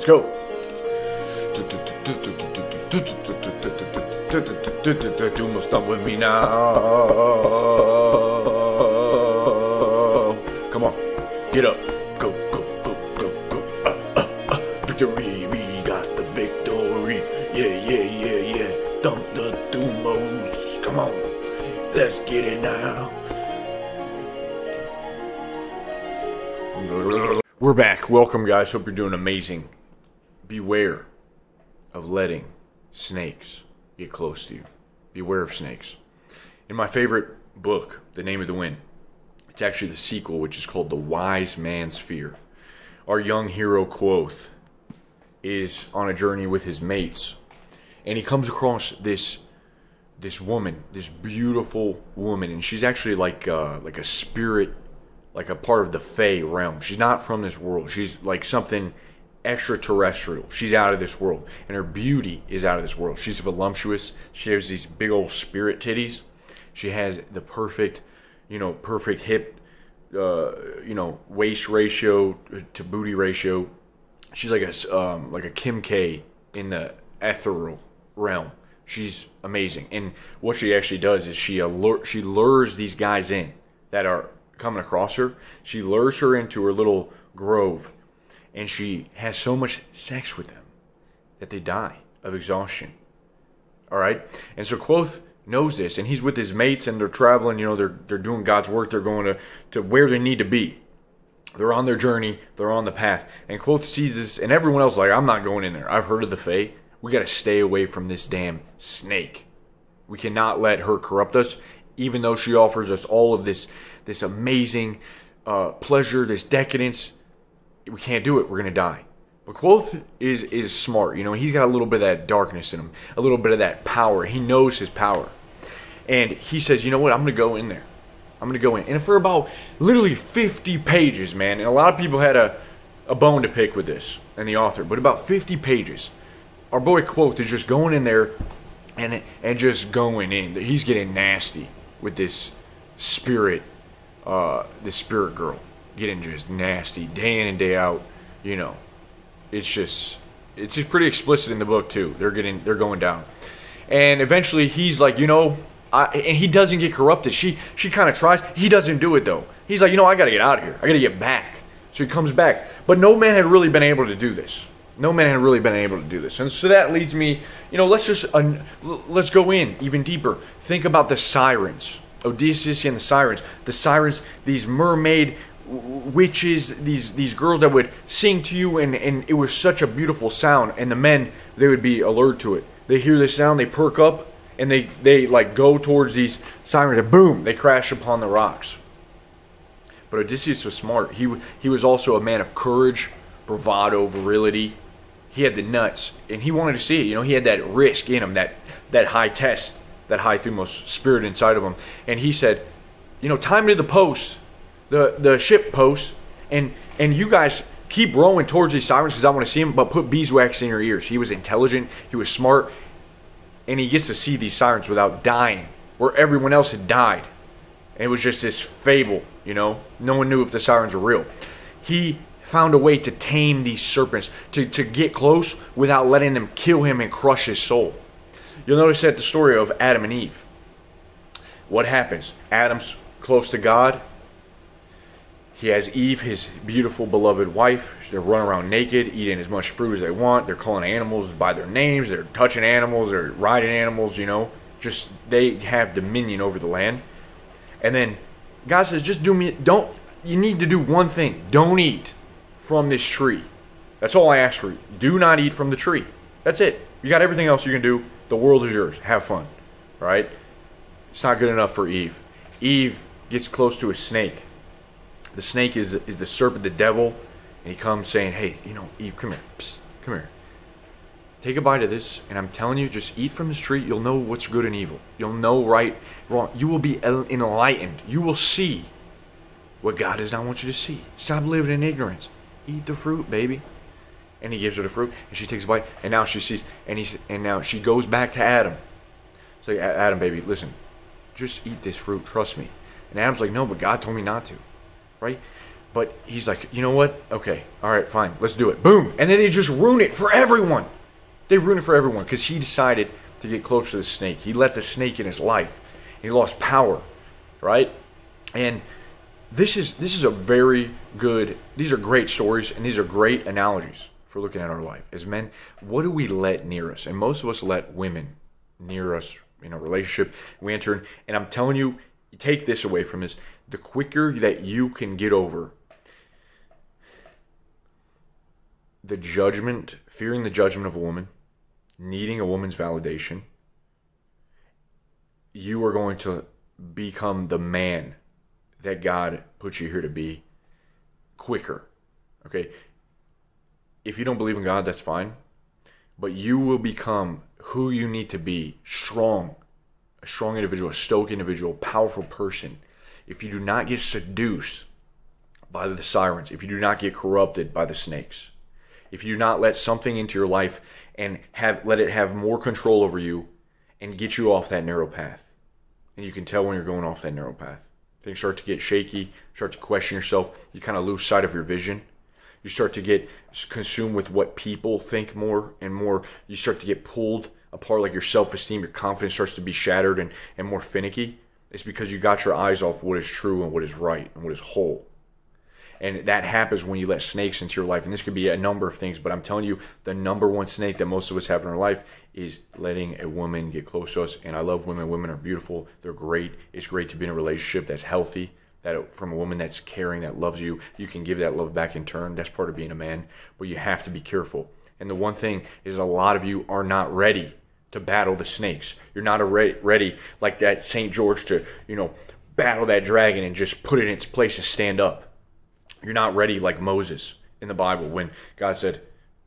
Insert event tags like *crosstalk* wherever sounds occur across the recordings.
Let's go. You must with me now. Come on, get up. Go, go, go, go, go. Uh, uh, uh. Victory, we got the victory. Yeah, yeah, yeah, yeah. Dump the thumos. Come on, let's get it now. We're back. Welcome, guys. Hope you're doing amazing. Beware of letting snakes get close to you. Beware of snakes. In my favorite book, The Name of the Wind, it's actually the sequel, which is called The Wise Man's Fear. Our young hero, Kvothe, is on a journey with his mates, and he comes across this this woman, this beautiful woman, and she's actually like uh, like a spirit like a part of the Fae realm. She's not from this world. She's like something extraterrestrial. She's out of this world, and her beauty is out of this world. She's voluptuous. She has these big old spirit titties. She has the perfect, you know, perfect hip, uh, you know, waist ratio to booty ratio. She's like a um, like a Kim K in the ethereal realm. She's amazing, and what she actually does is she allure, she lures these guys in that are coming across her. She lures her into her little grove and she has so much sex with them that they die of exhaustion. All right? And so Kvothe knows this and he's with his mates and they're traveling, you know, they're they're doing God's work, they're going to, to where they need to be. They're on their journey, they're on the path. And Kvothe sees this and everyone else like, I'm not going in there. I've heard of the Fae. We gotta stay away from this damn snake. We cannot let her corrupt us, even though she offers us all of this this amazing uh, pleasure, this decadence. We can't do it. We're gonna die. But Kvothe is is smart. You know, he's got a little bit of that darkness in him, a little bit of that power. He knows his power, and he says, "You know what? I'm gonna go in there. I'm gonna go in." And for about literally 50 pages, man, and a lot of people had a a bone to pick with this and the author, but about 50 pages, our boy Kvothe is just going in there and and just going in. He's getting nasty with this spirit uh, this spirit girl getting just nasty day in and day out. You know, it's just it's just pretty explicit in the book too. They're getting they're going down, and eventually he's like, you know, I, and he doesn't get corrupted. She she kind of tries. He doesn't do it though. He's like, you know, I got to get out of here. I got to get back. So he comes back, but no man had really been able to do this. No man had really been able to do this, and so that leads me, you know, let's just uh, let's go in even deeper. Think about the sirens Odysseus and the sirens. The sirens, these mermaid witches, these these girls that would sing to you, and and it was such a beautiful sound. And the men, they would be alert to it. They hear this sound, they perk up, and they they like go towards these sirens, and boom, they crash upon the rocks. But Odysseus was smart. He he was also a man of courage, bravado, virility. He had the nuts, and he wanted to see it. You know, he had that risk in him, that that high test that high thumos spirit inside of him. And he said, you know, time to the post, the the ship post, and and you guys keep rowing towards these sirens because I want to see them, but put beeswax in your ears. He was intelligent, he was smart, and he gets to see these sirens without dying, where everyone else had died. And it was just this fable, you know. No one knew if the sirens were real. He found a way to tame these serpents, to, to get close without letting them kill him and crush his soul. You'll notice that the story of Adam and Eve. What happens? Adam's close to God. He has Eve, his beautiful, beloved wife. They run around naked, eating as much fruit as they want. They're calling animals by their names. They're touching animals. They're riding animals, you know. Just, they have dominion over the land. And then God says, just do me, don't, you need to do one thing. Don't eat from this tree. That's all I ask for you. Do not eat from the tree. That's it. You got everything else you can do. The world is yours. Have fun. Right? It's not good enough for Eve. Eve gets close to a snake. The snake is, is the serpent, the devil, and he comes saying, Hey, you know, Eve, come here. Psst, come here. Take a bite of this, and I'm telling you, just eat from this tree. You'll know what's good and evil. You'll know right, wrong. You will be enlightened. You will see what God does not want you to see. Stop living in ignorance. Eat the fruit, baby and he gives her the fruit, and she takes a bite, and now she sees, and he, and now she goes back to Adam. It's like, Adam, baby, listen, just eat this fruit, trust me. And Adam's like, no, but God told me not to, right? But he's like, you know what? Okay, all right, fine, let's do it. Boom, and then they just ruin it for everyone. They ruin it for everyone because he decided to get close to the snake. He let the snake in his life. He lost power, right? And this is this is a very good. These are great stories, and these are great analogies for looking at our life as men. What do we let near us? And most of us let women near us in a relationship. We enter, and I'm telling you, take this away from this: the quicker that you can get over the judgment, fearing the judgment of a woman, needing a woman's validation, you are going to become the man that God put you here to be quicker. Okay? If you don't believe in God, that's fine. But you will become who you need to be strong, a strong individual, a stoic individual, powerful person. If you do not get seduced by the sirens, if you do not get corrupted by the snakes, if you do not let something into your life and have let it have more control over you and get you off that narrow path. And you can tell when you're going off that narrow path. Things start to get shaky, start to question yourself, you kind of lose sight of your vision. You start to get consumed with what people think more and more. You start to get pulled apart, like your self esteem, your confidence starts to be shattered and, and more finicky. It's because you got your eyes off what is true and what is right and what is whole. And that happens when you let snakes into your life. And this could be a number of things, but I'm telling you, the number one snake that most of us have in our life is letting a woman get close to us. And I love women. Women are beautiful. They're great. It's great to be in a relationship that's healthy. That from a woman that's caring, that loves you, you can give that love back in turn. That's part of being a man. But you have to be careful. And the one thing is, a lot of you are not ready to battle the snakes. You're not ready, ready like that St. George to, you know, battle that dragon and just put it in its place and stand up you're not ready like Moses in the Bible when God said,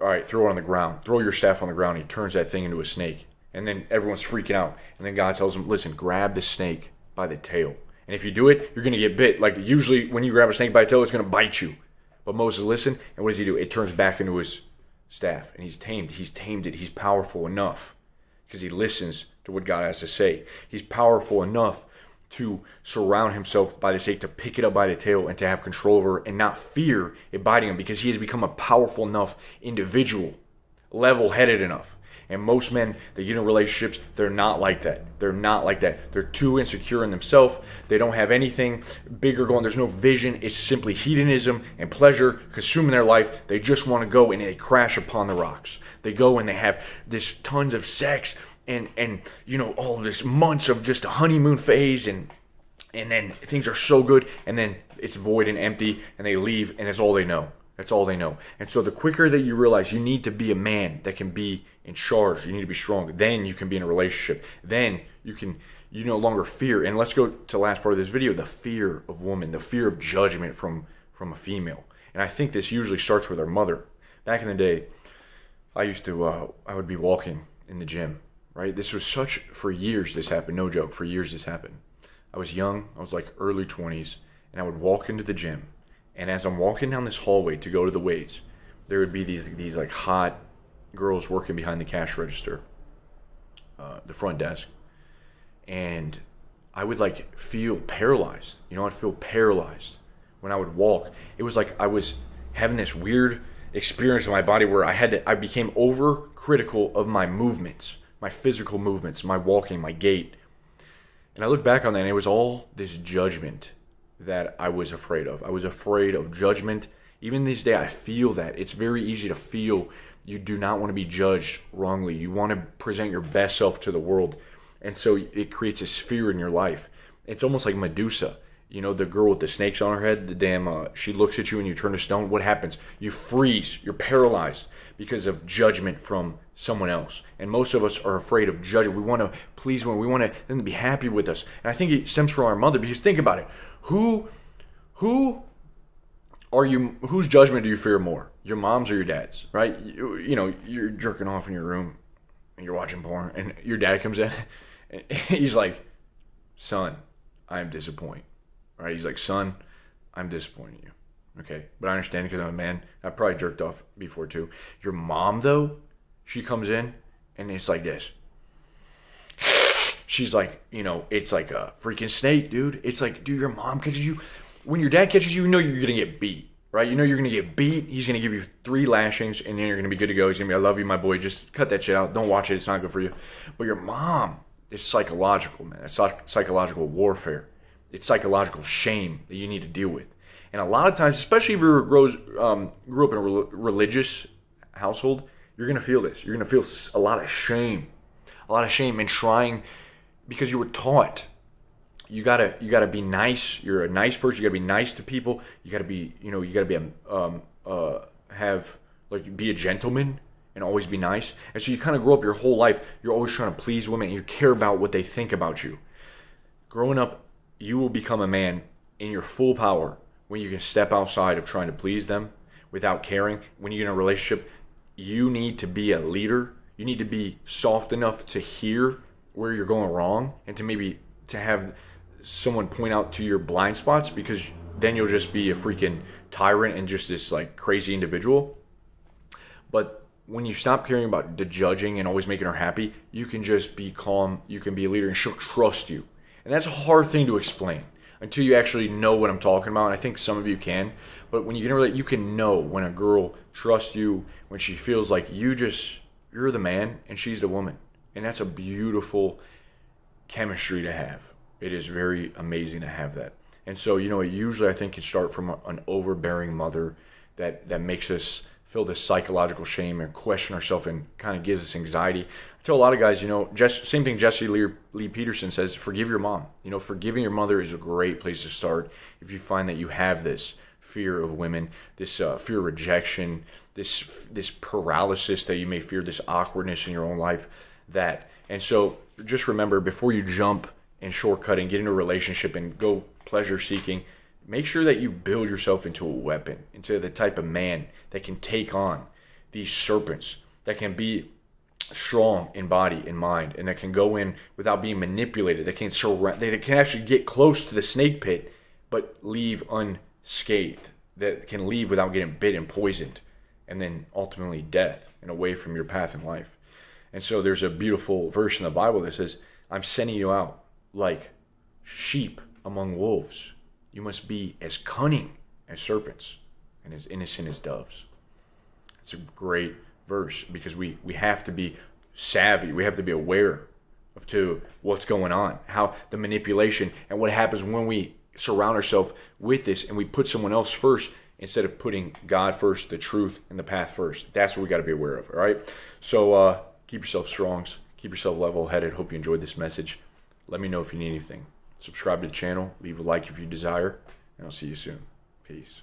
All right, throw it on the ground, throw your staff on the ground. He turns that thing into a snake. And then everyone's freaking out. And then God tells him, Listen, grab the snake by the tail. And if you do it, you're going to get bit. Like usually when you grab a snake by the tail, it's going to bite you. But Moses listened, and what does he do? It turns back into his staff, and he's tamed. He's tamed it. He's powerful enough because he listens to what God has to say. He's powerful enough to surround himself by the snake, to pick it up by the tail, and to have control over and not fear it biting him because he has become a powerful enough individual, level headed enough. And most men that get in relationships, they're not like that. They're not like that. They're too insecure in themselves. They don't have anything bigger going. There's no vision. It's simply hedonism and pleasure consuming their life. They just want to go and they crash upon the rocks. They go and they have this tons of sex and and you know all this months of just a honeymoon phase and and then things are so good and then it's void and empty and they leave and that's all they know that's all they know and so the quicker that you realize you need to be a man that can be in charge you need to be strong then you can be in a relationship then you can you no longer fear and let's go to the last part of this video the fear of woman the fear of judgment from from a female and i think this usually starts with our mother back in the day i used to uh, i would be walking in the gym right? This was such for years. This happened. No joke. For years, this happened. I was young. I was like early twenties, and I would walk into the gym, and as I'm walking down this hallway to go to the weights, there would be these these like hot girls working behind the cash register, uh, the front desk, and I would like feel paralyzed. You know, I'd feel paralyzed when I would walk. It was like I was having this weird experience in my body where I had to, I became overcritical of my movements my physical movements, my walking, my gait. And I look back on that and it was all this judgment that I was afraid of. I was afraid of judgment. Even this day, I feel that. It's very easy to feel you do not want to be judged wrongly. You want to present your best self to the world. And so it creates this fear in your life. It's almost like Medusa. You know, the girl with the snakes on her head, the damn, uh, she looks at you and you turn to stone. What happens? You freeze. You're paralyzed because of judgment from someone else. And most of us are afraid of judging. We want to please one. We want them to be happy with us. And I think it stems from our mother because think about it. Who, who are you, whose judgment do you fear more? Your mom's or your dad's, right? You, you know, you're jerking off in your room and you're watching porn and your dad comes in and *laughs* he's like, son, I am disappointed right? He's like, son, I'm disappointing you. Okay. But I understand because I'm a man. I probably jerked off before too. Your mom, though, she comes in and it's like this. She's like, you know, it's like a freaking snake, dude. It's like, dude, your mom, catches you, when your dad catches you, you know you're gonna get beat, right? You know you're gonna get beat. He's gonna give you three lashings, and then you're gonna be good to go. He's gonna be, I love you, my boy. Just cut that shit out. Don't watch it. It's not good for you. But your mom, it's psychological, man. It's psychological warfare. It's psychological shame that you need to deal with. And a lot of times, especially if you um, grew up in a re- religious household, you're going to feel this. You're going to feel a lot of shame, a lot of shame in trying because you were taught you gotta you gotta be nice. You're a nice person. You gotta be nice to people. You gotta be you know you gotta be a um, uh, have like be a gentleman and always be nice. And so you kind of grow up your whole life. You're always trying to please women. And you care about what they think about you. Growing up, you will become a man in your full power when you can step outside of trying to please them without caring. When you're in a relationship, you need to be a leader. You need to be soft enough to hear where you're going wrong and to maybe to have someone point out to your blind spots because then you'll just be a freaking tyrant and just this like crazy individual. But when you stop caring about the judging and always making her happy, you can just be calm, you can be a leader and she'll trust you. And that's a hard thing to explain until you actually know what I'm talking about. And I think some of you can. But when you can relate, you can know when a girl trusts you, when she feels like you just, you're the man and she's the woman. And that's a beautiful chemistry to have. It is very amazing to have that. And so, you know, usually I think can start from an overbearing mother that, that makes us feel this psychological shame and question ourselves and kind of gives us anxiety. I tell a lot of guys, you know, just same thing Jesse Lee, Lee Peterson says, forgive your mom. You know, forgiving your mother is a great place to start if you find that you have this fear of women, this uh, fear of rejection, this this paralysis that you may fear, this awkwardness in your own life. That and so just remember before you jump and shortcut and get into a relationship and go pleasure seeking, make sure that you build yourself into a weapon, into the type of man that can take on these serpents, that can be strong in body and mind, and that can go in without being manipulated, that can surround, that can actually get close to the snake pit, but leave unscathed, that can leave without getting bit and poisoned, and then ultimately death and away from your path in life. And so there's a beautiful verse in the Bible that says, I'm sending you out like sheep among wolves. You must be as cunning as serpents and as innocent as doves. It's a great verse because we, we have to be savvy. We have to be aware of to what's going on, how the manipulation and what happens when we surround ourselves with this and we put someone else first instead of putting God first, the truth, and the path first. That's what we got to be aware of. All right. So uh, keep yourself strong. Keep yourself level headed. Hope you enjoyed this message. Let me know if you need anything subscribe to the channel, leave a like if you desire, and I'll see you soon. Peace.